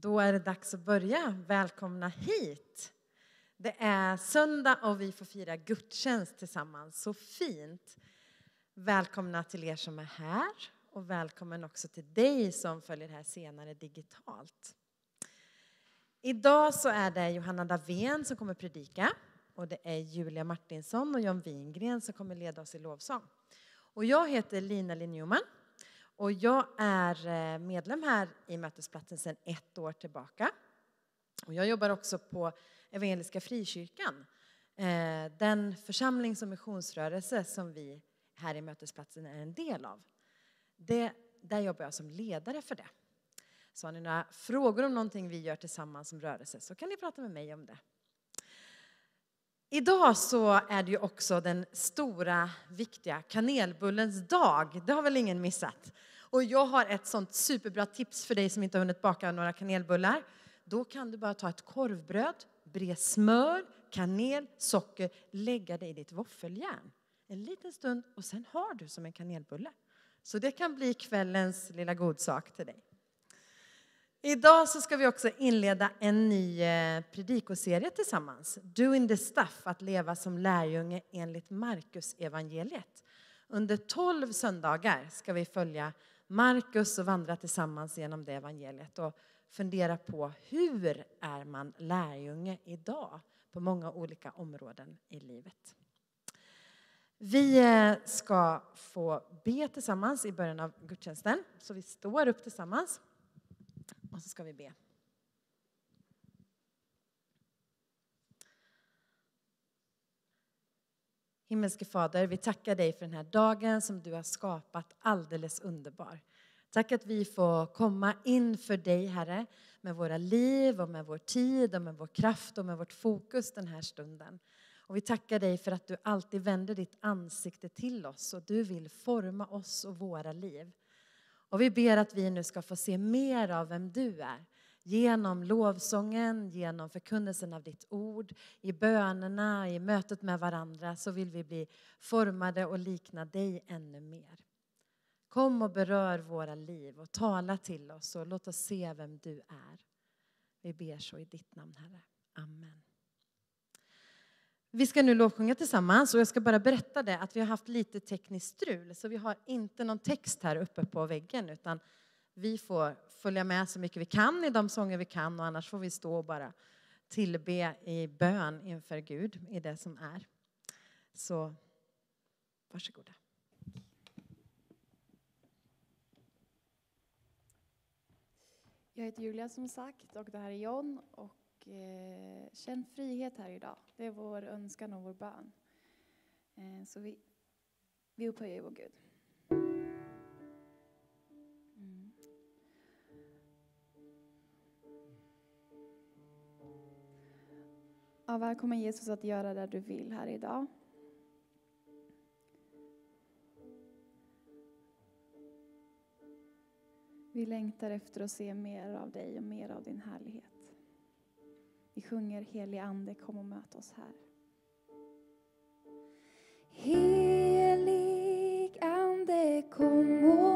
Då är det dags att börja. Välkomna hit! Det är söndag och vi får fira gudstjänst tillsammans. Så fint! Välkomna till er som är här och välkommen också till dig som följer här senare digitalt. Idag så är det Johanna Davén som kommer predika och det är Julia Martinsson och John Wingren som kommer leda oss i lovsång. Och jag heter Lina Linjuman och jag är eh, medlem här i Mötesplatsen sedan ett år tillbaka. Och jag jobbar också på Evangeliska Frikyrkan, eh, den församlings och missionsrörelse som vi här i Mötesplatsen är en del av. Det, där jobbar jag som ledare för det. Så har ni några frågor om någonting vi gör tillsammans som rörelse så kan ni prata med mig om det. Idag så är det ju också den stora viktiga kanelbullens dag. Det har väl ingen missat? Och jag har ett sånt superbra tips för dig som inte har hunnit baka några kanelbullar. Då kan du bara ta ett korvbröd, bre smör, kanel, socker, lägga det i ditt våffeljärn en liten stund och sen har du som en kanelbulle. Så det kan bli kvällens lilla godsak till dig. Idag så ska vi också inleda en ny eh, predikoserie tillsammans. Doing the stuff, att leva som lärjunge enligt Markus evangeliet. Under tolv söndagar ska vi följa Markus och vandra tillsammans genom det evangeliet och fundera på hur är man lärjunge idag på många olika områden i livet. Vi eh, ska få be tillsammans i början av gudstjänsten, så vi står upp tillsammans och så ska vi be. Himmelske Fader, vi tackar dig för den här dagen som du har skapat alldeles underbar. Tack att vi får komma inför dig, Herre, med våra liv och med vår tid och med vår kraft och med vårt fokus den här stunden. Och vi tackar dig för att du alltid vänder ditt ansikte till oss och du vill forma oss och våra liv. Och vi ber att vi nu ska få se mer av vem du är. Genom lovsången, genom förkunnelsen av ditt ord, i bönerna, i mötet med varandra så vill vi bli formade och likna dig ännu mer. Kom och berör våra liv och tala till oss och låt oss se vem du är. Vi ber så i ditt namn, Herre. Amen. Vi ska nu lovsjunga tillsammans och jag ska bara berätta det att vi har haft lite tekniskt strul så vi har inte någon text här uppe på väggen utan vi får följa med så mycket vi kan i de sånger vi kan och annars får vi stå och bara tillbe i bön inför Gud i det som är. Så varsågoda. Jag heter Julia som sagt och det här är John och eh, känn frihet här idag. Det är vår önskan och vår bön. Eh, så vi, vi upphöjer vår Gud. Mm. Ja, välkommen Jesus att göra det du vill här idag. Vi längtar efter att se mer av dig och mer av din härlighet. Vi sjunger helig ande, kom och möt oss här. Helig ande, kom och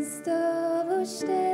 du den störste,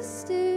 Jesus,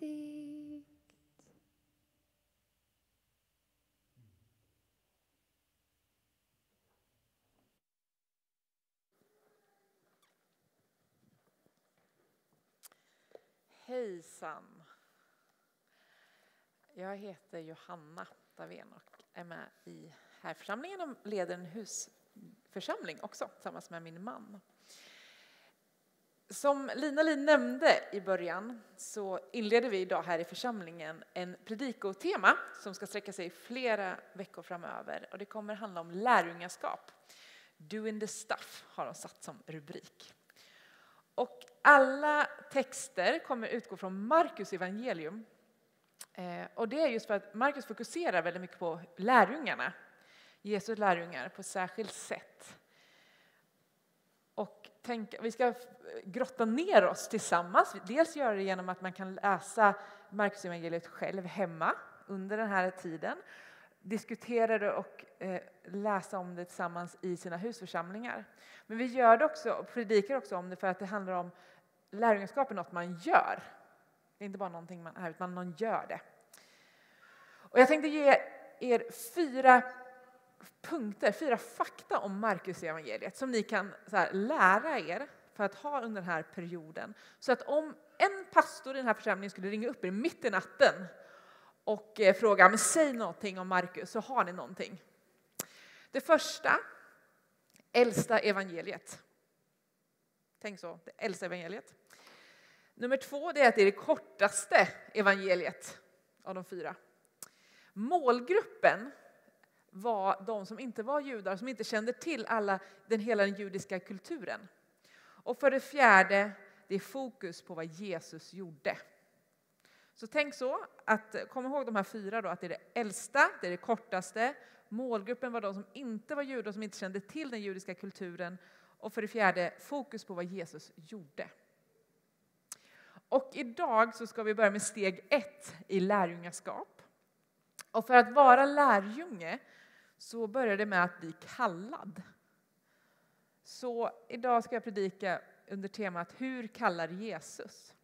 riktigt Hejsan! Jag heter Johanna Davén och är med i här församlingen och leder en husförsamling också tillsammans med min man. Som Lina Lin nämnde i början så inleder vi idag här i församlingen en predikotema som ska sträcka sig flera veckor framöver och det kommer handla om lärjungaskap. Doing the stuff har de satt som rubrik. Och alla texter kommer utgå från Markus evangelium. Eh, och det är just för att Markus fokuserar väldigt mycket på lärjungarna, Jesus lärjungar på ett särskilt sätt tänka, vi ska grotta ner oss tillsammans. Dels göra det genom att man kan läsa Marcus evangeliet själv hemma under den här tiden. Diskutera det och eh, läsa om det tillsammans i sina husförsamlingar. Men vi gör det också och predikar också om det för att det handlar om lärjungaskap är något man gör. Det är inte bara någonting man är, utan man gör det. Och jag tänkte ge er fyra punkter, fyra fakta om Markus evangeliet som ni kan här, lära er för att ha under den här perioden. Så att om en pastor i den här församlingen skulle ringa upp er mitt i natten och eh, fråga, men säg någonting om Markus, så har ni någonting. Det första, äldsta evangeliet. Tänk så, det äldsta evangeliet. Nummer två det är att det är det kortaste evangeliet av de fyra. Målgruppen var de som inte var judar, som inte kände till alla, den, hela den judiska kulturen. Och för det fjärde, det är fokus på vad Jesus gjorde. Så tänk så, att kom ihåg de här fyra då, att det är det äldsta, det är det kortaste, målgruppen var de som inte var judar, som inte kände till den judiska kulturen och för det fjärde, fokus på vad Jesus gjorde. Och idag så ska vi börja med steg ett i lärjungaskap. Och för att vara lärjunge så börjar det med att bli kallad. Så idag ska jag predika under temat Hur kallar Jesus?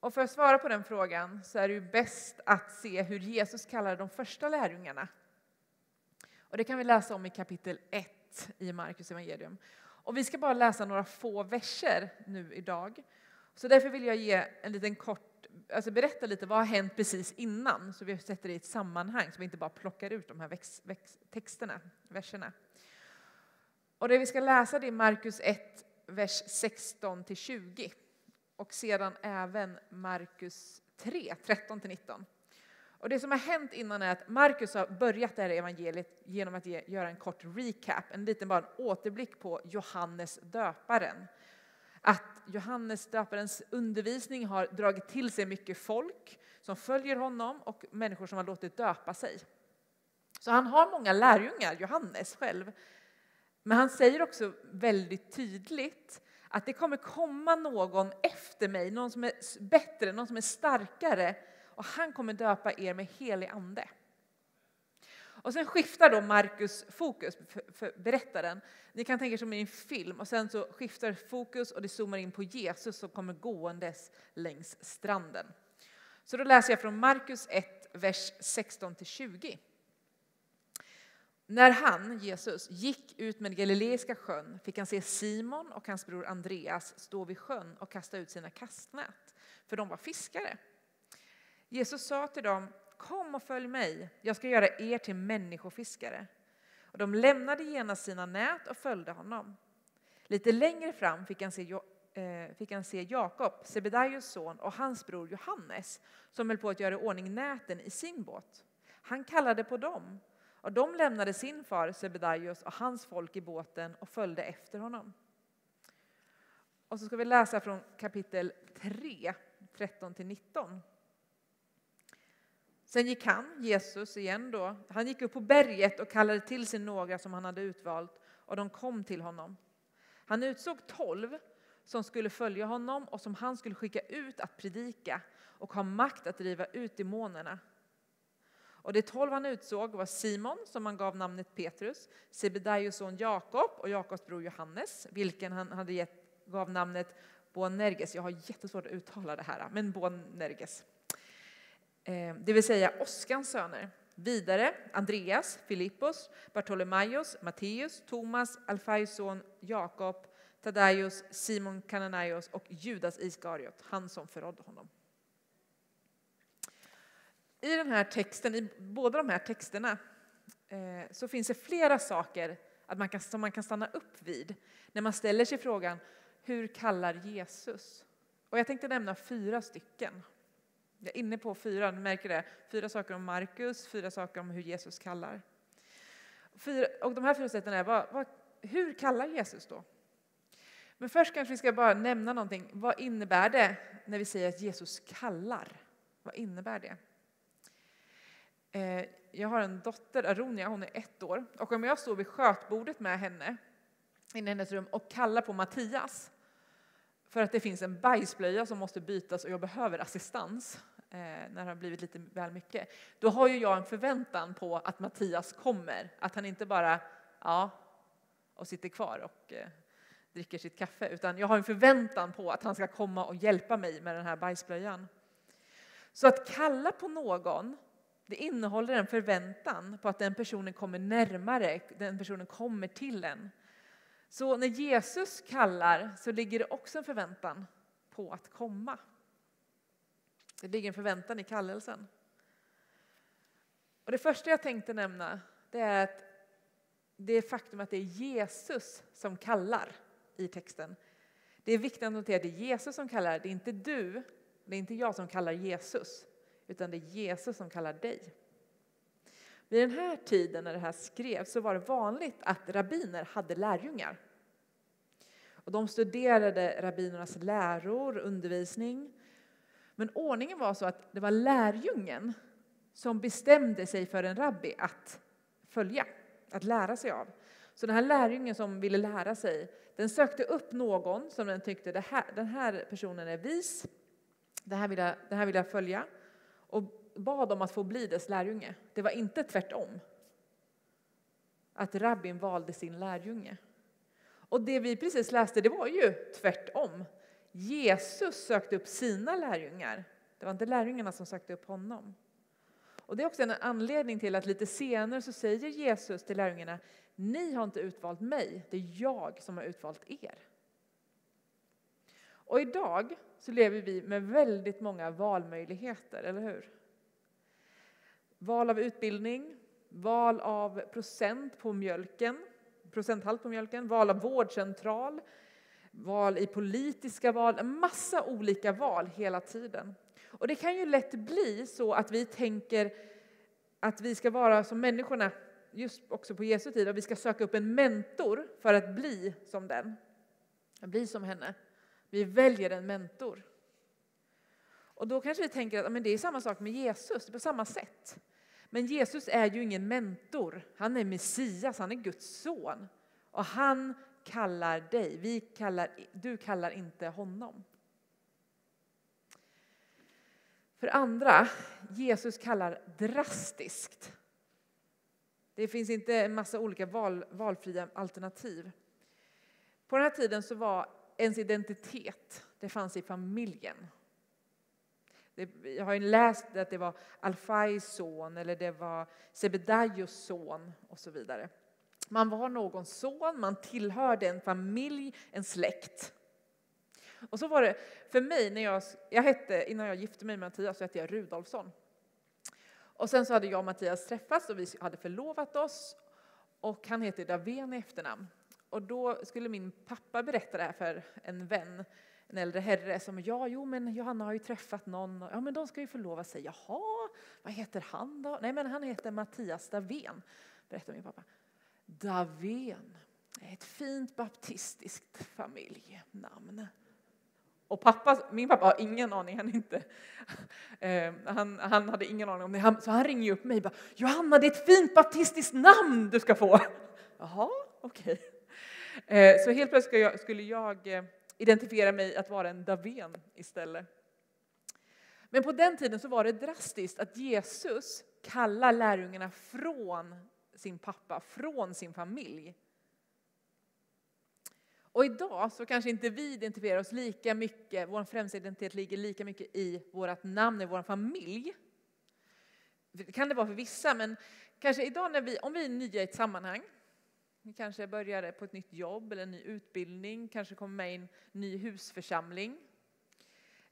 Och för att svara på den frågan så är det ju bäst att se hur Jesus kallade de första lärjungarna. Och det kan vi läsa om i kapitel 1 i Markus evangelium. Och vi ska bara läsa några få verser nu idag. Så därför vill jag ge en liten kort, alltså berätta lite vad har hänt precis innan så vi sätter det i ett sammanhang så vi inte bara plockar ut de här väx, väx, texterna, verserna. Och det vi ska läsa det är Markus 1, vers 16 till 20 och sedan även Markus 3, 13 till 19. Och det som har hänt innan är att Markus har börjat det här evangeliet genom att ge, göra en kort recap, en liten bara en återblick på Johannes döparen. Att Johannes döparens undervisning har dragit till sig mycket folk som följer honom och människor som har låtit döpa sig. Så han har många lärjungar, Johannes själv. Men han säger också väldigt tydligt att det kommer komma någon efter mig, någon som är bättre, någon som är starkare och han kommer döpa er med helig ande. Och sen skiftar då Markus fokus för, för berättaren. Ni kan tänka er som i en film och sen så skiftar fokus och det zoomar in på Jesus som kommer gåendes längs stranden. Så då läser jag från Markus 1, vers 16 20. När han, Jesus, gick ut med Galileiska sjön fick han se Simon och hans bror Andreas stå vid sjön och kasta ut sina kastnät, för de var fiskare. Jesus sa till dem, kom och följ mig, jag ska göra er till människofiskare. Och de lämnade genast sina nät och följde honom. Lite längre fram fick han se, eh, fick han se Jakob, Sebedaios son, och hans bror Johannes som höll på att göra i ordning näten i sin båt. Han kallade på dem och de lämnade sin far Sebedaios och hans folk i båten och följde efter honom. Och så ska vi läsa från kapitel 3, 13 19. Sen gick han, Jesus igen då, han gick upp på berget och kallade till sig några som han hade utvalt och de kom till honom. Han utsåg tolv som skulle följa honom och som han skulle skicka ut att predika och ha makt att driva ut demonerna. Och de tolv han utsåg var Simon, som han gav namnet Petrus, Sebedaios son Jakob och Jakobs bror Johannes, vilken han hade gett, gav namnet Boanerges. Jag har jättesvårt att uttala det här, men Boanerges. Eh, det vill säga Oskans söner. Vidare Andreas, Filippos, Bartolomaios, Matteus, Thomas, Alfaios son Jakob, Tadaios, Simon Kananaios och Judas Iskariot, han som förrådde honom. I den här texten, i båda de här texterna eh, så finns det flera saker att man kan, som man kan stanna upp vid när man ställer sig frågan hur kallar Jesus? Och jag tänkte nämna fyra stycken. Jag är inne på fyra, ni märker det. Fyra saker om Markus, fyra saker om hur Jesus kallar. Fyra, och de här fyra sätten är, vad, vad, hur kallar Jesus då? Men först kanske vi ska bara nämna någonting. Vad innebär det när vi säger att Jesus kallar? Vad innebär det? Eh, jag har en dotter, Aronia, hon är ett år. Och om jag står vid skötbordet med henne i hennes rum och kallar på Mattias för att det finns en bajsblöja som måste bytas och jag behöver assistans Eh, när det har blivit lite väl mycket. Då har ju jag en förväntan på att Mattias kommer, att han inte bara ja, och sitter kvar och eh, dricker sitt kaffe, utan jag har en förväntan på att han ska komma och hjälpa mig med den här bajsblöjan. Så att kalla på någon det innehåller en förväntan på att den personen kommer närmare, den personen kommer till en. Så när Jesus kallar så ligger det också en förväntan på att komma. Det ligger en förväntan i kallelsen. Och det första jag tänkte nämna det är att det är faktum att det är Jesus som kallar i texten. Det är viktigt att notera att det är Jesus som kallar, det är inte du, det är inte jag som kallar Jesus utan det är Jesus som kallar dig. Vid den här tiden när det här skrevs så var det vanligt att rabbiner hade lärjungar. Och de studerade rabbinernas läror, undervisning. Men ordningen var så att det var lärjungen som bestämde sig för en rabbi att följa, att lära sig av. Så den här lärjungen som ville lära sig, den sökte upp någon som den tyckte det här, den här personen är vis, det här vill jag, det här vill jag följa och bad om att få bli dess lärjunge. Det var inte tvärtom. Att rabbin valde sin lärjunge. Och det vi precis läste, det var ju tvärtom. Jesus sökte upp sina lärjungar. Det var inte lärjungarna som sökte upp honom. Och Det är också en anledning till att lite senare så säger Jesus till lärjungarna Ni har inte utvalt mig, det är jag som har utvalt er. Och idag så lever vi med väldigt många valmöjligheter, eller hur? Val av utbildning, val av procent på mjölken, procenthalt på mjölken, val av vårdcentral, val i politiska val, en massa olika val hela tiden. Och det kan ju lätt bli så att vi tänker att vi ska vara som människorna, just också på Jesu tid, och vi ska söka upp en mentor för att bli som den. Bli som henne. Vi väljer en mentor. Och då kanske vi tänker att men det är samma sak med Jesus, på samma sätt. Men Jesus är ju ingen mentor. Han är Messias, han är Guds son. Och han kallar dig, vi kallar, du kallar inte honom. För andra, Jesus kallar drastiskt. Det finns inte en massa olika val, valfria alternativ. På den här tiden så var ens identitet, det fanns i familjen. Det, jag har ju läst att det var Alfais son eller det var Sebedaios son och så vidare. Man var någons son, man tillhörde en familj, en släkt. Och så var det för mig när jag, jag hette, innan jag gifte mig med Mattias så hette jag Rudolfsson. Och sen så hade jag och Mattias träffats och vi hade förlovat oss och han heter Davén i efternamn. Och då skulle min pappa berätta det här för en vän, en äldre herre som ja, jo men Johanna har ju träffat någon, ja men de ska ju förlova sig, jaha, vad heter han då? Nej men han heter Mattias Davén, berättade min pappa. Davén, ett fint baptistiskt familjenamn. Och pappa, min pappa har ingen aning, han, inte, eh, han, han hade ingen aning om det. Han, så han ringer upp mig och bara, Johanna det är ett fint baptistiskt namn du ska få. Jaha, okej. Okay. Eh, så helt plötsligt jag, skulle jag eh, identifiera mig att vara en Davén istället. Men på den tiden så var det drastiskt att Jesus kallar lärjungarna från sin pappa, från sin familj. Och idag så kanske inte vi identifierar oss lika mycket, vår främsta identitet ligger lika mycket i vårt namn, i vår familj. Det kan det vara för vissa, men kanske idag när vi, om vi är nya i ett sammanhang, vi kanske börjar på ett nytt jobb eller en ny utbildning, kanske kommer med i en ny husförsamling.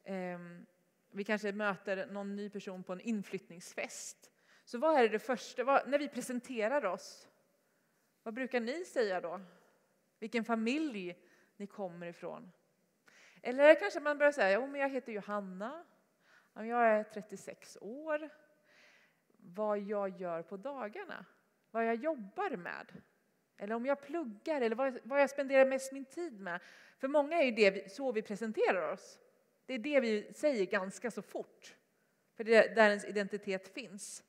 Ehm, vi kanske möter någon ny person på en inflyttningsfest. Så vad är det första, vad, när vi presenterar oss, vad brukar ni säga då? vilken familj ni kommer ifrån. Eller kanske man börjar säga, jo men jag heter Johanna, jag är 36 år, vad jag gör på dagarna, vad jag jobbar med. Eller om jag pluggar eller vad, jag spenderar mest min tid med. För många är det så vi presenterar oss. Det är det vi säger ganska så fort. För det är där ens identitet finns.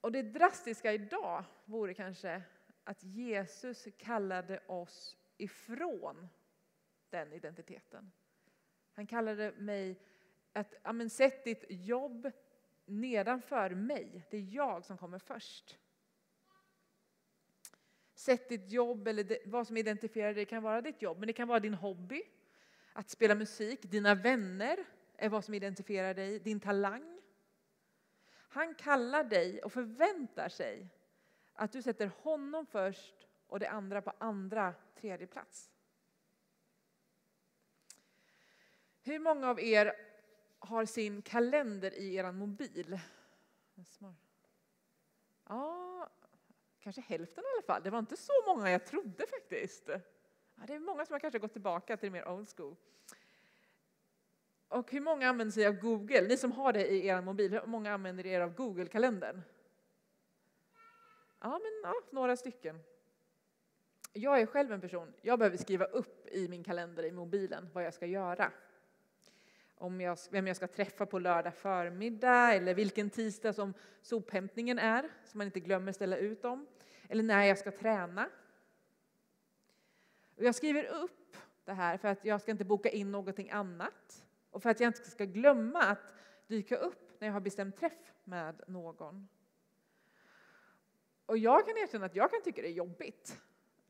Och det drastiska idag vore kanske att Jesus kallade oss ifrån den identiteten. Han kallade mig att ja, men sätt ditt jobb nedanför mig. Det är jag som kommer först. Sätt ditt jobb, eller det, vad som identifierar dig, kan vara ditt jobb, men det kan vara din hobby. Att spela musik, dina vänner är vad som identifierar dig, din talang. Han kallar dig och förväntar sig att du sätter honom först och det andra på andra, tredje plats. Hur många av er har sin kalender i er mobil? Ja, kanske hälften i alla fall. Det var inte så många jag trodde faktiskt. Ja, det är många som har kanske gått tillbaka till mer old school. Och hur många använder sig av Google? Ni som har det i er mobil, hur många använder er av Google-kalendern? Ja, men ja, några stycken. Jag är själv en person, jag behöver skriva upp i min kalender i mobilen vad jag ska göra. Om jag, vem jag ska träffa på lördag förmiddag eller vilken tisdag som sophämtningen är, så man inte glömmer ställa ut dem. Eller när jag ska träna. Och jag skriver upp det här för att jag ska inte boka in någonting annat. Och för att jag inte ska glömma att dyka upp när jag har bestämt träff med någon. Och jag kan erkänna att jag kan tycka det är jobbigt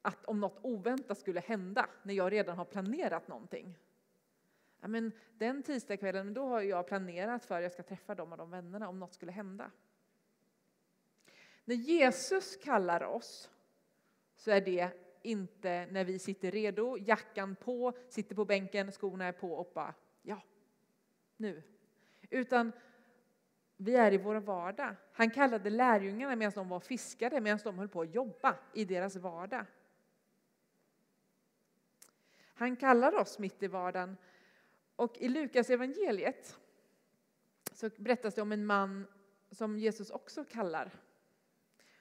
att om något oväntat skulle hända när jag redan har planerat någonting. Ja, men den tisdagskvällen, då har jag planerat för att jag ska träffa dem och de vännerna om något skulle hända. När Jesus kallar oss så är det inte när vi sitter redo, jackan på, sitter på bänken, skorna är på och bara nu. Utan vi är i vår vardag. Han kallade lärjungarna medan de var fiskare, medan de höll på att jobba i deras vardag. Han kallar oss mitt i vardagen. Och i Lukas evangeliet så berättas det om en man som Jesus också kallar.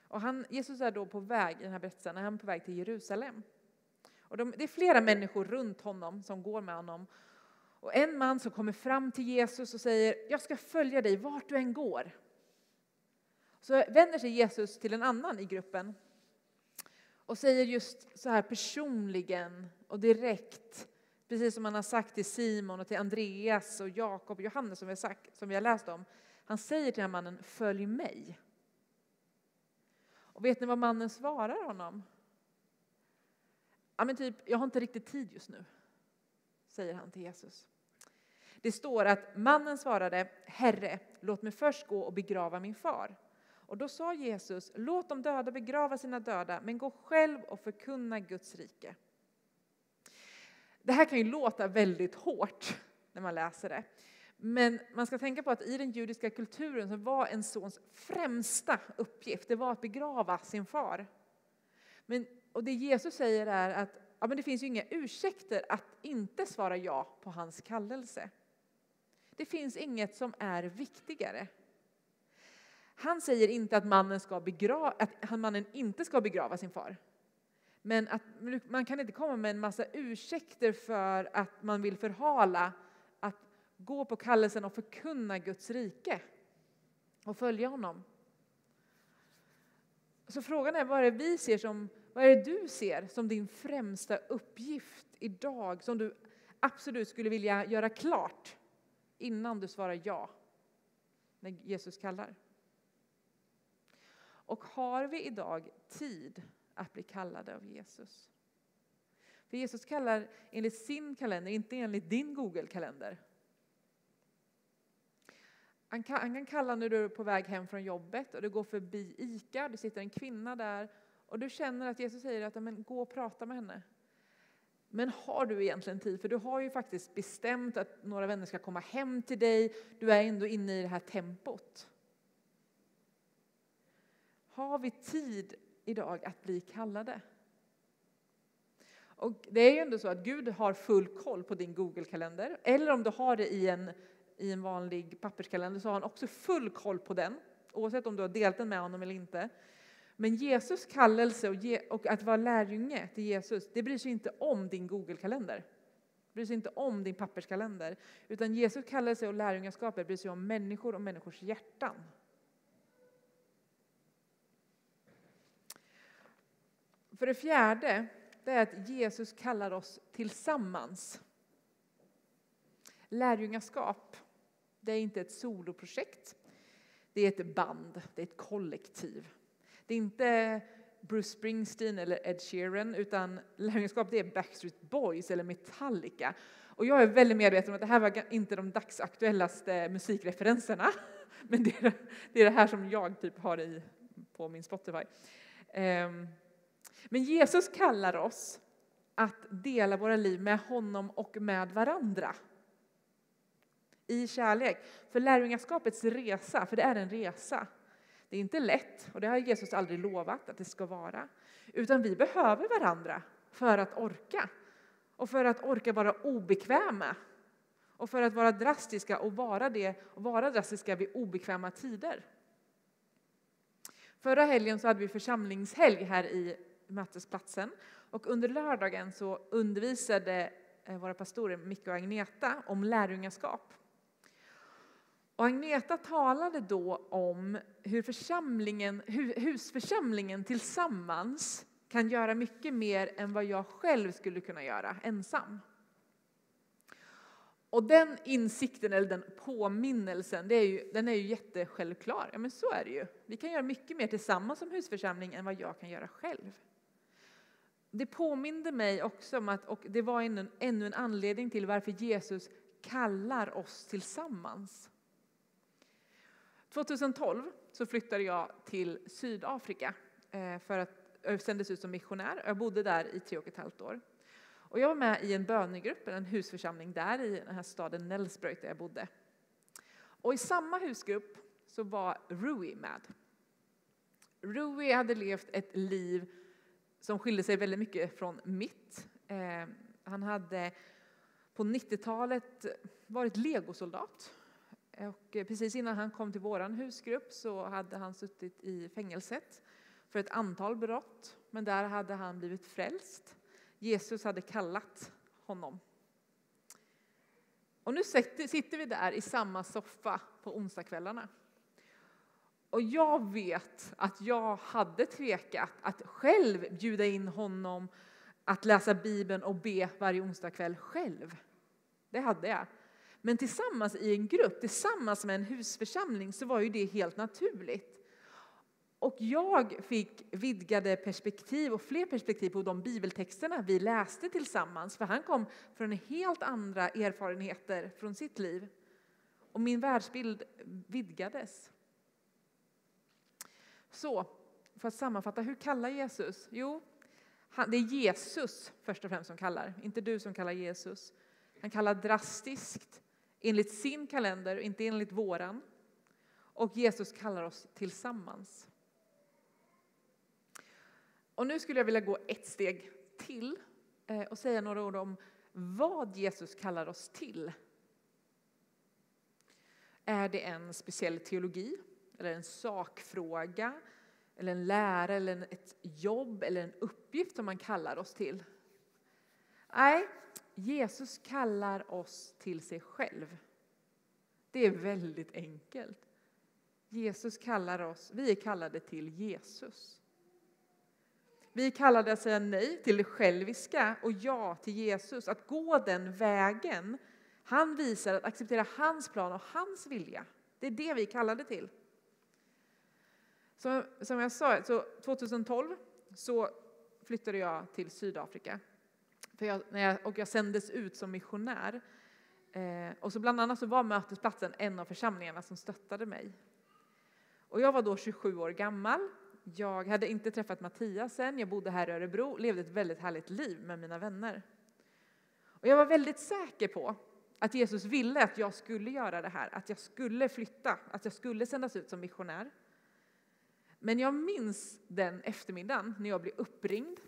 Och han, Jesus är då på väg i den här berättelsen, han är på väg till Jerusalem. Och de, det är flera människor runt honom som går med honom. Och en man som kommer fram till Jesus och säger, jag ska följa dig vart du än går. Så vänder sig Jesus till en annan i gruppen och säger just så här personligen och direkt, precis som han har sagt till Simon och till Andreas och Jakob och Johannes som vi har, sagt, som vi har läst om. Han säger till den här mannen, följ mig. Och vet ni vad mannen svarar honom? Ja, men typ, jag har inte riktigt tid just nu, säger han till Jesus. Det står att mannen svarade, Herre, låt mig först gå och begrava min far. Och då sa Jesus, låt de döda begrava sina döda, men gå själv och förkunna Guds rike. Det här kan ju låta väldigt hårt när man läser det. Men man ska tänka på att i den judiska kulturen så var en sons främsta uppgift det var att begrava sin far. Men, och det Jesus säger är att ja, men det finns ju inga ursäkter att inte svara ja på hans kallelse. Det finns inget som är viktigare. Han säger inte att mannen, ska begrava, att mannen inte ska begrava sin far. Men att man kan inte komma med en massa ursäkter för att man vill förhala att gå på kallelsen och förkunna Guds rike och följa honom. Så frågan är vad det är vi ser som, vad är det du ser som din främsta uppgift idag som du absolut skulle vilja göra klart innan du svarar ja när Jesus kallar? Och har vi idag tid att bli kallade av Jesus? För Jesus kallar enligt sin kalender, inte enligt din Google-kalender. Han kan, han kan kalla när du är på väg hem från jobbet och du går förbi ICA, det sitter en kvinna där och du känner att Jesus säger att men, gå och prata med henne. Men har du egentligen tid? För du har ju faktiskt bestämt att några vänner ska komma hem till dig. Du är ändå inne i det här tempot. Har vi tid idag att bli kallade? Och det är ju ändå så att Gud har full koll på din Google-kalender. Eller om du har det i en, i en vanlig papperskalender så har han också full koll på den. Oavsett om du har delat den med honom eller inte. Men Jesus kallelse och, ge, och att vara lärjunge till Jesus, det bryr sig inte om din Google-kalender. Det bryr sig inte om din papperskalender. Utan Jesus kallelse och lärjungaskapet bryr sig om människor och människors hjärtan. För det fjärde, det är att Jesus kallar oss tillsammans. Lärjungaskap, det är inte ett soloprojekt. Det är ett band, det är ett kollektiv. Det är inte Bruce Springsteen eller Ed Sheeran, utan lärjungaskap det är Backstreet Boys eller Metallica. Och jag är väldigt medveten om att det här var inte de dagsaktuellaste musikreferenserna, men det är det, är det här som jag typ har i, på min Spotify. Um, men Jesus kallar oss att dela våra liv med honom och med varandra. I kärlek. För lärjungaskapets resa, för det är en resa. Det är inte lätt, och det har Jesus aldrig lovat att det ska vara. Utan vi behöver varandra för att orka. Och för att orka vara obekväma. Och för att vara drastiska och vara det, och vara drastiska vid obekväma tider. Förra helgen så hade vi församlingshelg här i mötesplatsen. Och under lördagen så undervisade eh, våra pastorer Micke och Agneta om lärjungaskap. Och Agneta talade då om hur församlingen, husförsamlingen tillsammans kan göra mycket mer än vad jag själv skulle kunna göra ensam. Och den insikten, eller den påminnelsen, det är ju, den är ju jättesjälvklar. Ja, men så är det ju. Vi kan göra mycket mer tillsammans som husförsamling än vad jag kan göra själv. Det påminde mig också om att, och det var ännu, ännu en anledning till varför Jesus kallar oss tillsammans. 2012 så flyttade jag till Sydafrika eh, för att jag sändes ut som missionär. Jag bodde där i tre och ett halvt år. Och jag var med i en bönegrupp, en husförsamling där i den här staden Nelspruit där jag bodde. Och i samma husgrupp så var Rui med. Rui hade levt ett liv som skilde sig väldigt mycket från mitt. Eh, han hade på 90-talet varit legosoldat. Och eh, precis innan han kom till vår husgrupp så hade han suttit i fängelset för ett antal brott, men där hade han blivit frälst. Jesus hade kallat honom. Och nu sitter vi där i samma soffa på onsdagskvällarna. Och jag vet att jag hade tvekat att själv bjuda in honom att läsa Bibeln och be varje onsdagkväll själv. Det hade jag. Men tillsammans i en grupp, tillsammans med en husförsamling, så var ju det helt naturligt. Och jag fick vidgade perspektiv och fler perspektiv på de bibeltexterna vi läste tillsammans. För han kom från helt andra erfarenheter från sitt liv. Och min världsbild vidgades. Så, för att sammanfatta, hur kallar Jesus? Jo, det är Jesus först och främst som kallar, inte du som kallar Jesus. Han kallar drastiskt, enligt sin kalender, inte enligt våran. Och Jesus kallar oss tillsammans. Och nu skulle jag vilja gå ett steg till eh, och säga några ord om vad Jesus kallar oss till. Är det en speciell teologi, eller en sakfråga, eller en lära, eller ett jobb eller en uppgift som man kallar oss till? Nej, Jesus kallar oss till sig själv. Det är väldigt enkelt. Jesus kallar oss, vi är kallade till Jesus. Vi är kallade att säga nej till det själviska och ja till Jesus, att gå den vägen. Han visar att acceptera hans plan och hans vilja. Det är det vi är kallade till. Som, som jag sa, så 2012 så flyttade jag till Sydafrika. För jag, när jag, och jag sändes ut som missionär. Eh, och så bland annat så var mötesplatsen en av församlingarna som stöttade mig. Och jag var då 27 år gammal jag hade inte träffat Mattias än, jag bodde här i Örebro, levde ett väldigt härligt liv med mina vänner. Och jag var väldigt säker på att Jesus ville att jag skulle göra det här, att jag skulle flytta, att jag skulle sändas ut som missionär. Men jag minns den eftermiddagen när jag blev uppringd.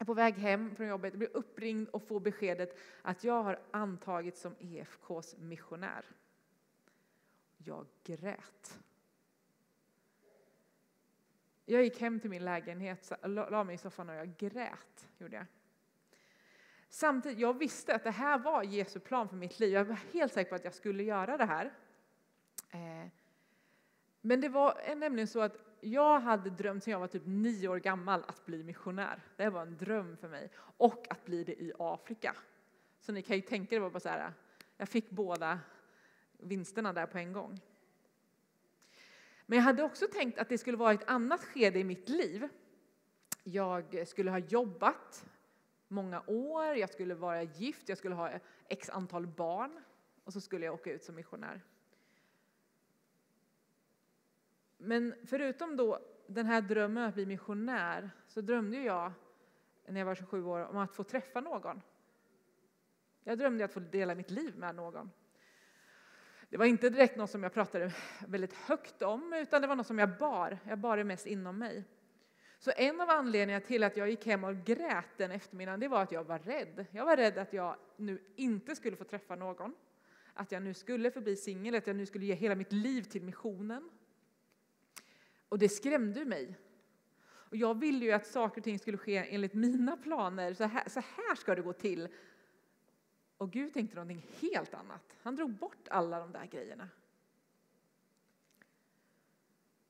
Jag är på väg hem från jobbet, blir uppringd och får beskedet att jag har antagits som EFKs missionär. Jag grät. Jag gick hem till min lägenhet, la mig i soffan och jag grät. Gjorde jag. Samtidigt, jag visste att det här var Jesu plan för mitt liv. Jag var helt säker på att jag skulle göra det här. Eh, men det var eh, nämligen så att jag hade drömt sedan jag var typ nio år gammal att bli missionär. Det var en dröm för mig. Och att bli det i Afrika. Så ni kan ju tänka er, det var bara så här, jag fick båda vinsterna där på en gång. Men jag hade också tänkt att det skulle vara ett annat skede i mitt liv. Jag skulle ha jobbat många år, jag skulle vara gift, jag skulle ha x antal barn och så skulle jag åka ut som missionär. Men förutom då den här drömmen att bli missionär så drömde jag när jag var 27 år om att få träffa någon. Jag drömde att få dela mitt liv med någon. Det var inte direkt något som jag pratade väldigt högt om, utan det var något som jag bar. Jag bar det mest inom mig. Så en av anledningarna till att jag gick hem och grät den eftermiddagen, det var att jag var rädd. Jag var rädd att jag nu inte skulle få träffa någon. Att jag nu skulle förbli singel, att jag nu skulle ge hela mitt liv till missionen. Och det skrämde mig. Och jag ville ju att saker och ting skulle ske enligt mina planer. Så här, så här ska det gå till. Och Gud tänkte någonting helt annat. Han drog bort alla de där grejerna.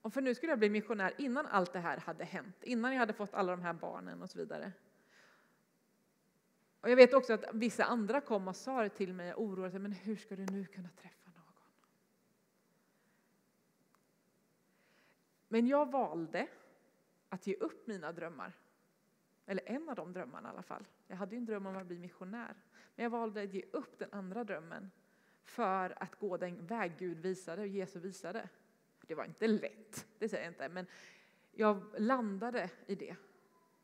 Och för nu skulle jag bli missionär innan allt det här hade hänt, innan jag hade fått alla de här barnen och så vidare. Och jag vet också att vissa andra kom och sa det till mig Jag oroade sig, men hur ska du nu kunna träffa någon? Men jag valde att ge upp mina drömmar. Eller en av de drömmarna i alla fall. Jag hade ju en dröm om att bli missionär. Men jag valde att ge upp den andra drömmen för att gå den väg Gud visade och Jesus visade. Det var inte lätt, det säger jag inte, men jag landade i det.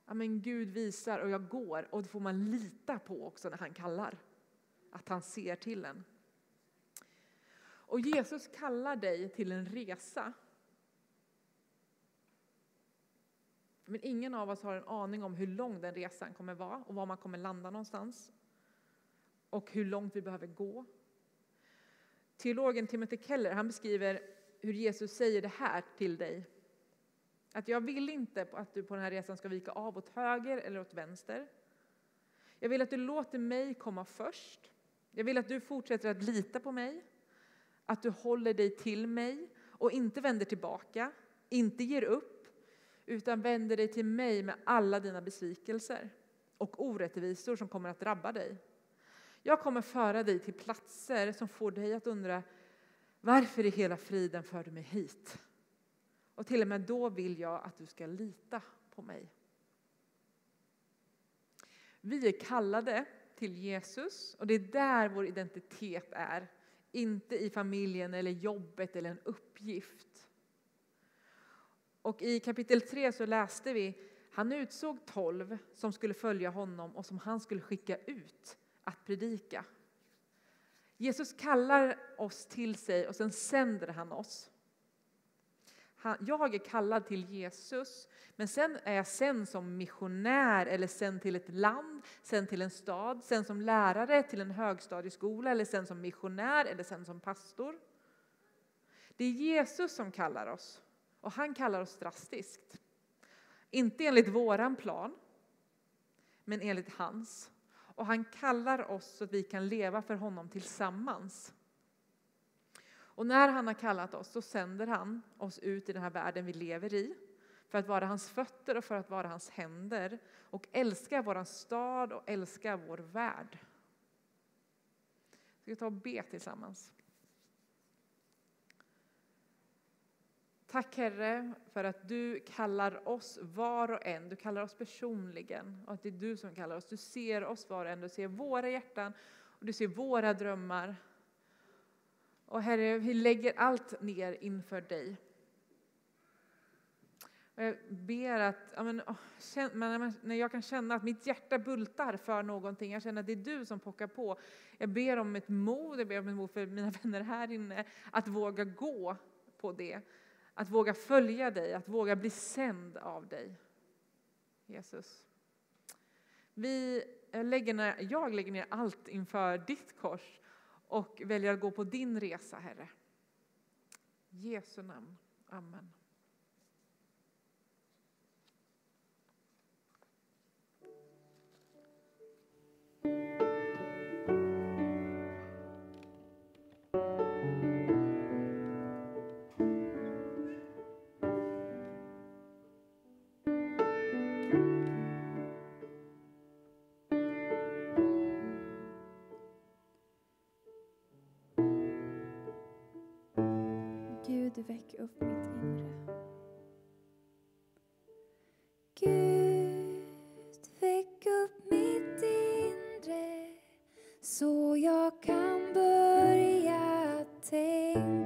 Ja, men Gud visar och jag går och det får man lita på också när han kallar. Att han ser till en. Och Jesus kallar dig till en resa. Men ingen av oss har en aning om hur lång den resan kommer vara och var man kommer landa någonstans. Och hur långt vi behöver gå. Teologen Timothy Keller han beskriver hur Jesus säger det här till dig. Att jag vill inte att du på den här resan ska vika av åt höger eller åt vänster. Jag vill att du låter mig komma först. Jag vill att du fortsätter att lita på mig. Att du håller dig till mig och inte vänder tillbaka, inte ger upp, utan vänder dig till mig med alla dina besvikelser och orättvisor som kommer att drabba dig. Jag kommer föra dig till platser som får dig att undra varför i hela friden för du mig hit? Och till och med då vill jag att du ska lita på mig. Vi är kallade till Jesus och det är där vår identitet är. Inte i familjen eller jobbet eller en uppgift. Och i kapitel 3 så läste vi han utsåg tolv som skulle följa honom och som han skulle skicka ut att predika. Jesus kallar oss till sig och sen sänder han oss. Jag är kallad till Jesus, men sen är jag sen som missionär eller sen till ett land, sen till en stad, sen som lärare till en högstadieskola eller sen som missionär eller sen som pastor. Det är Jesus som kallar oss och han kallar oss drastiskt. Inte enligt våran plan, men enligt hans. Och han kallar oss så att vi kan leva för honom tillsammans. Och när han har kallat oss så sänder han oss ut i den här världen vi lever i för att vara hans fötter och för att vara hans händer och älska vår stad och älska vår värld. Vi ska ta och be tillsammans. Tack Herre för att du kallar oss var och en, du kallar oss personligen och att det är du som kallar oss. Du ser oss var och en, du ser våra hjärtan och du ser våra drömmar. Och Herre, vi lägger allt ner inför dig. Och jag ber att, ja, men, när jag kan känna att mitt hjärta bultar för någonting, jag känner att det är du som pockar på. Jag ber om ett mod, jag ber om ett mod för mina vänner här inne, att våga gå på det. Att våga följa dig, att våga bli sänd av dig. Jesus. Vi eh, lägger ner, jag lägger ner allt inför ditt kors och väljer att gå på din resa, Herre. I Jesu namn. Amen. Gud, tänka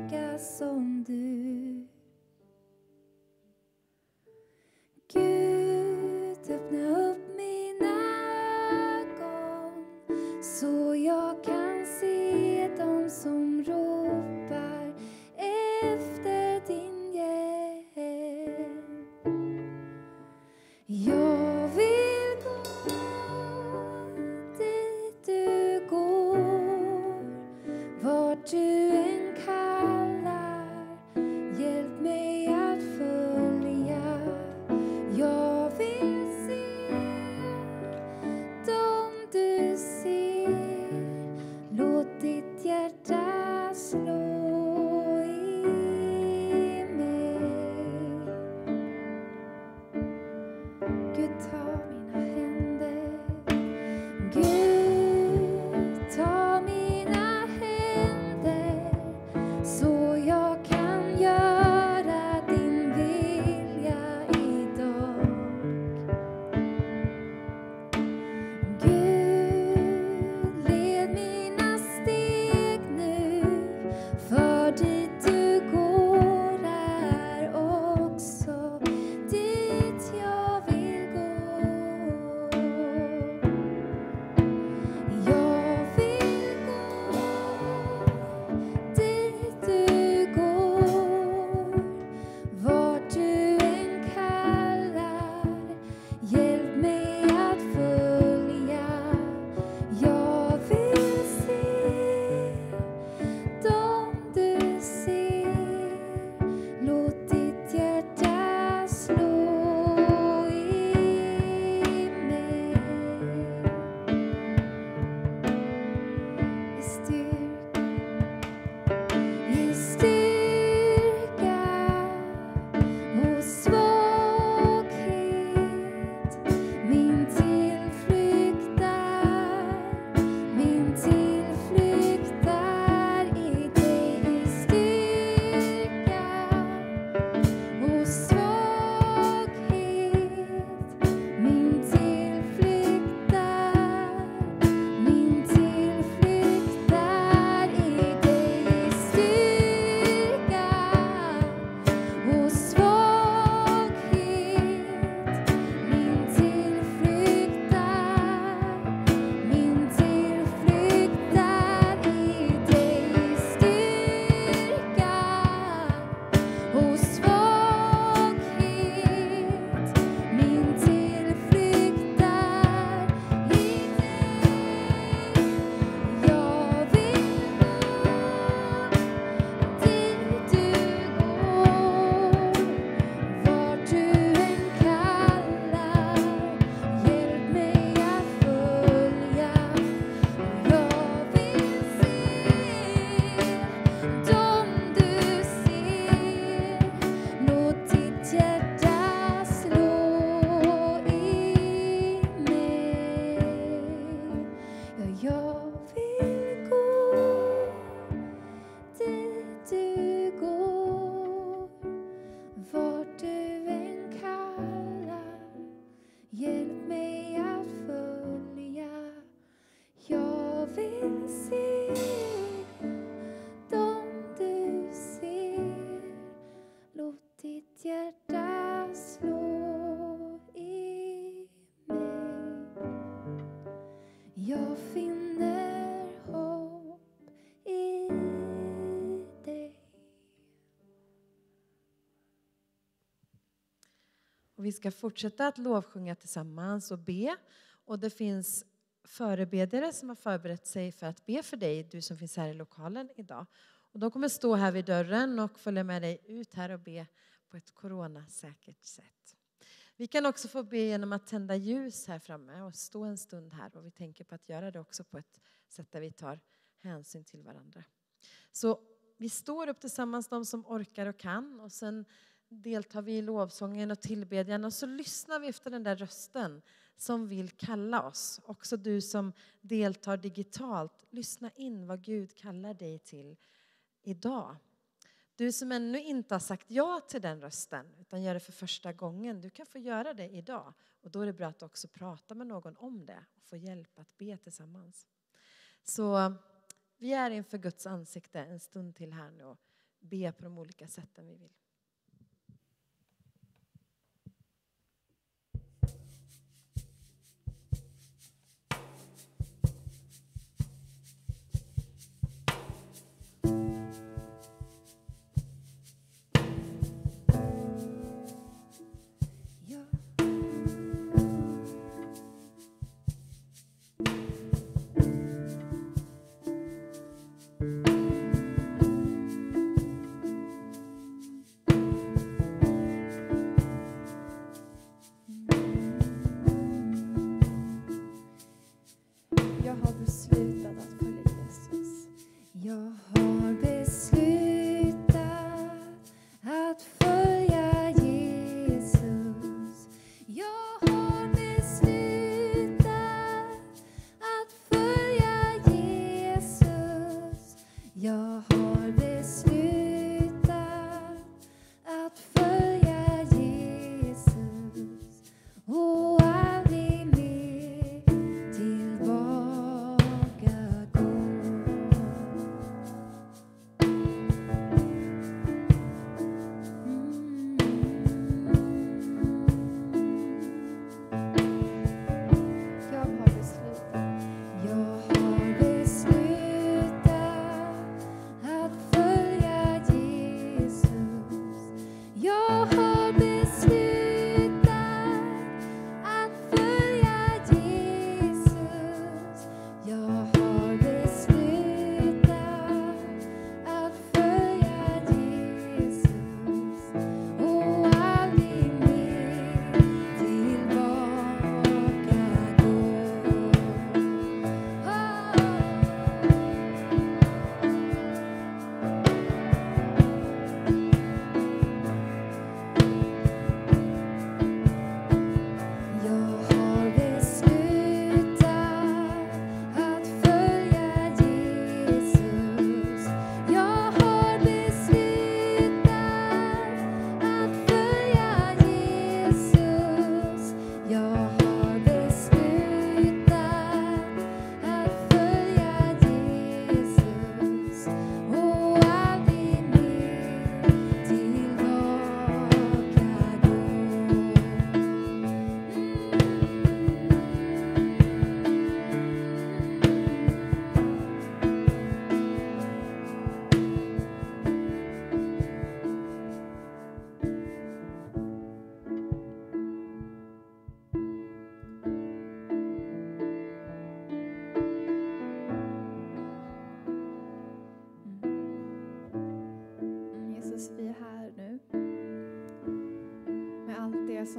Och vi ska fortsätta att lovsjunga tillsammans och be. Och det finns förebedjare som har förberett sig för att be för dig, du som finns här i lokalen idag. Och de kommer stå här vid dörren och följa med dig ut här och be på ett coronasäkert sätt. Vi kan också få be genom att tända ljus här framme och stå en stund här. Och vi tänker på att göra det också på ett sätt där vi tar hänsyn till varandra. Så vi står upp tillsammans, de som orkar och kan. Och sen deltar vi i lovsången och tillbedjan och så lyssnar vi efter den där rösten som vill kalla oss. Också du som deltar digitalt, lyssna in vad Gud kallar dig till idag. Du som ännu inte har sagt ja till den rösten utan gör det för första gången, du kan få göra det idag. Och då är det bra att också prata med någon om det och få hjälp att be tillsammans. Så vi är inför Guds ansikte en stund till här nu och be på de olika sätten vi vill.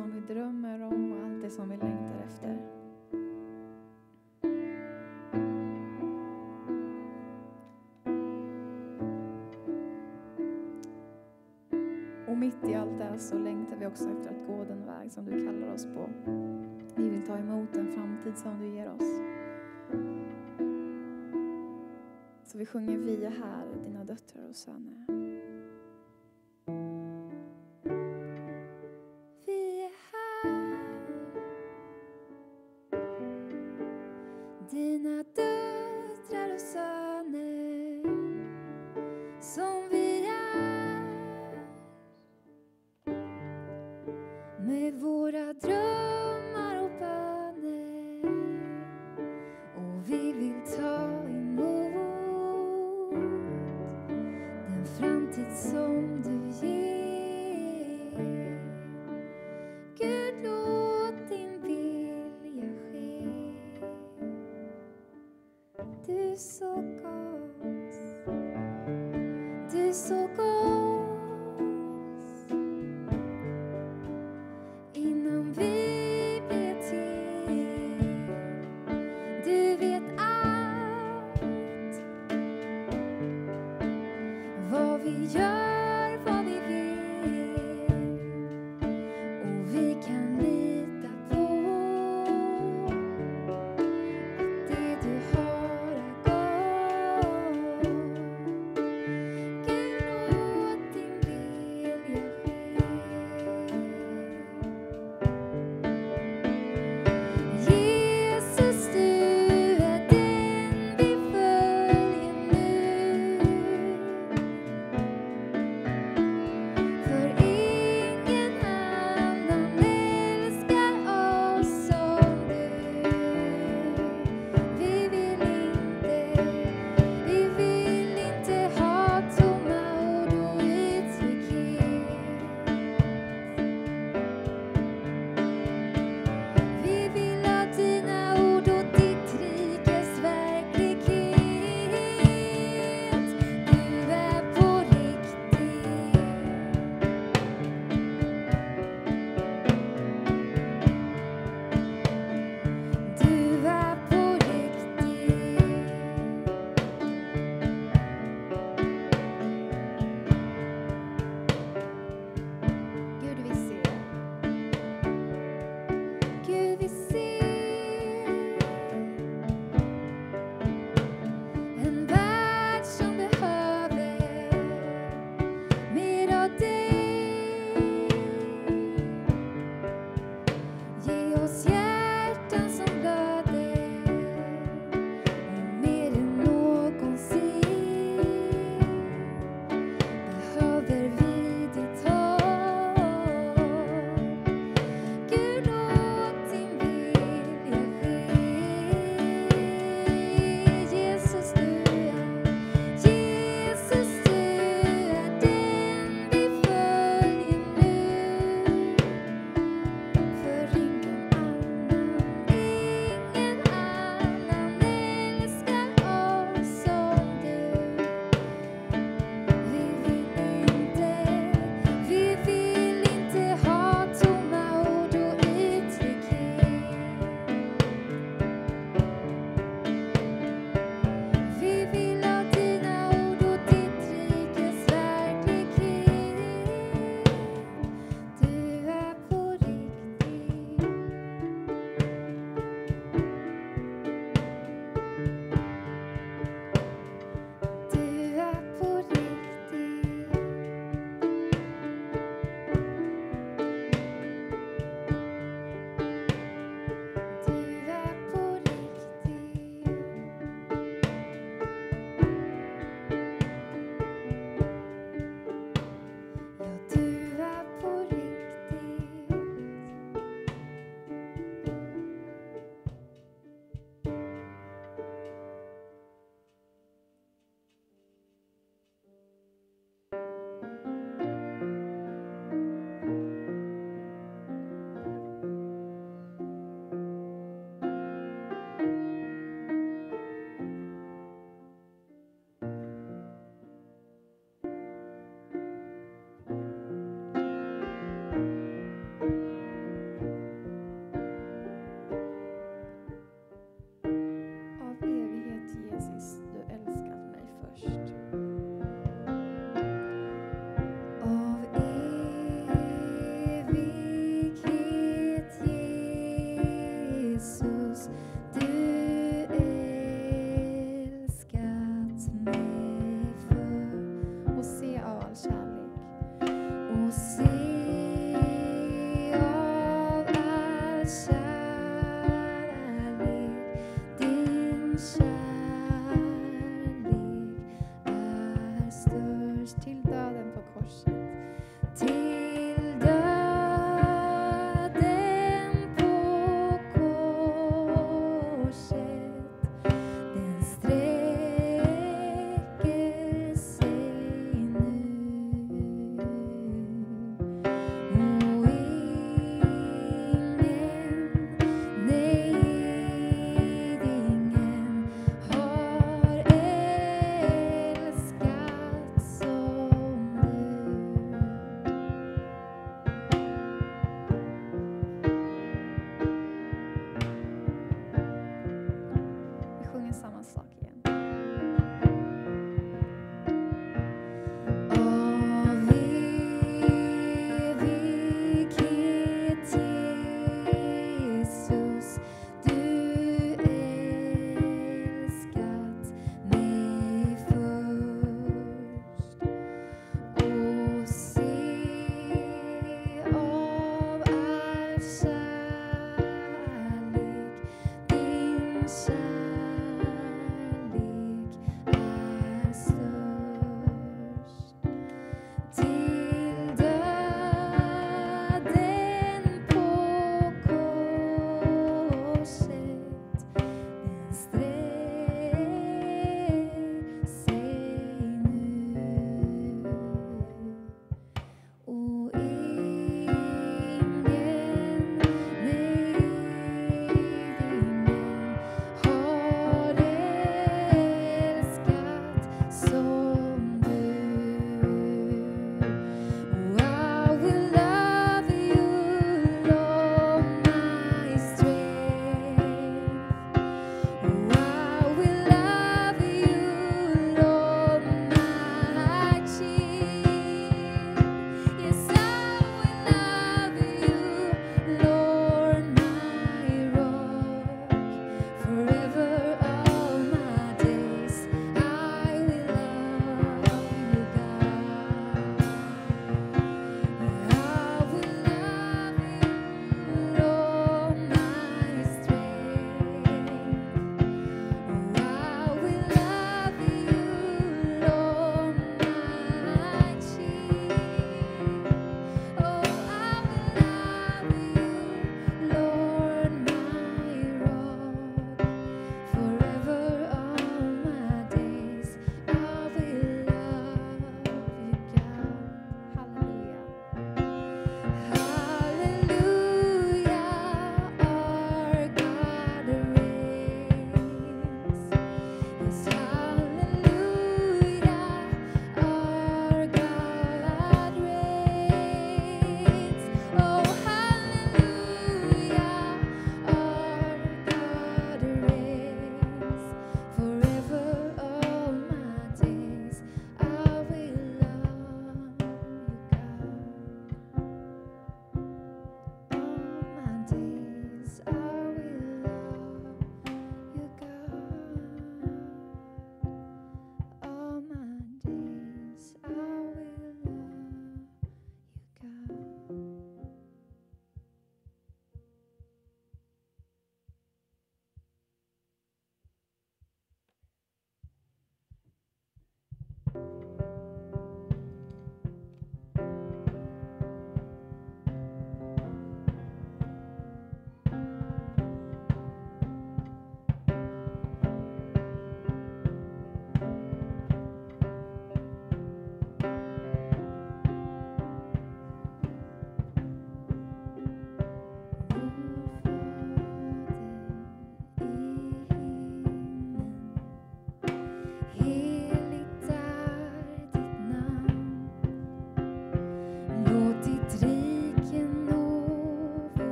Som vi drömmer om och allt det som vi längtar efter. Och mitt i allt det så längtar vi också efter att gå den väg som du kallar oss på. Vi vill ta emot den framtid som du ger oss. Så vi sjunger Vi är här, dina döttrar och söner.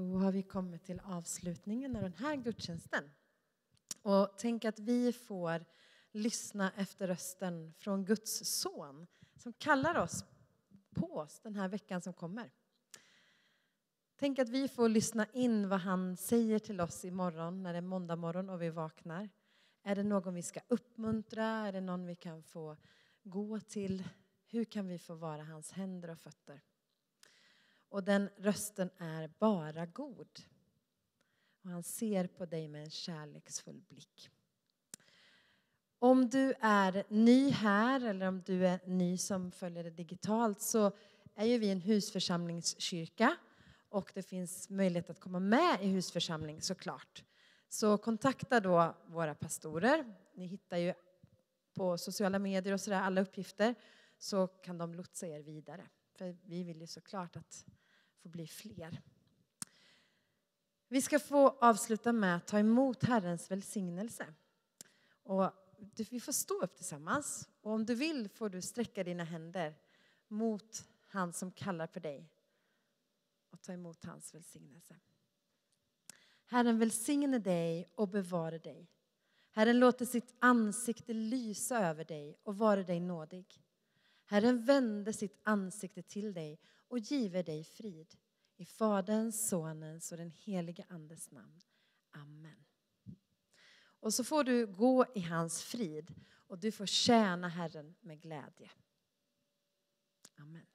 Då har vi kommit till avslutningen av den här gudstjänsten. Och tänk att vi får lyssna efter rösten från Guds son som kallar oss på oss den här veckan som kommer. Tänk att vi får lyssna in vad han säger till oss imorgon när det är måndag morgon och vi vaknar. Är det någon vi ska uppmuntra? Är det någon vi kan få gå till? Hur kan vi få vara hans händer och fötter? Och den rösten är bara god. Och han ser på dig med en kärleksfull blick. Om du är ny här eller om du är ny som följer det digitalt så är ju vi en husförsamlingskyrka och det finns möjlighet att komma med i husförsamling såklart. Så kontakta då våra pastorer. Ni hittar ju på sociala medier och sådär alla uppgifter så kan de lotsa er vidare. För vi vill ju såklart att få bli fler. Vi ska få avsluta med att ta emot Herrens välsignelse. Och vi får stå upp tillsammans. Och om du vill får du sträcka dina händer mot han som kallar på dig och ta emot hans välsignelse. Herren välsigne dig och bevara dig. Herren låter sitt ansikte lysa över dig och vara dig nådig. Herren vände sitt ansikte till dig och giver dig frid. I Faderns, Sonens och den helige Andes namn. Amen. Och så får du gå i hans frid och du får tjäna Herren med glädje. Amen.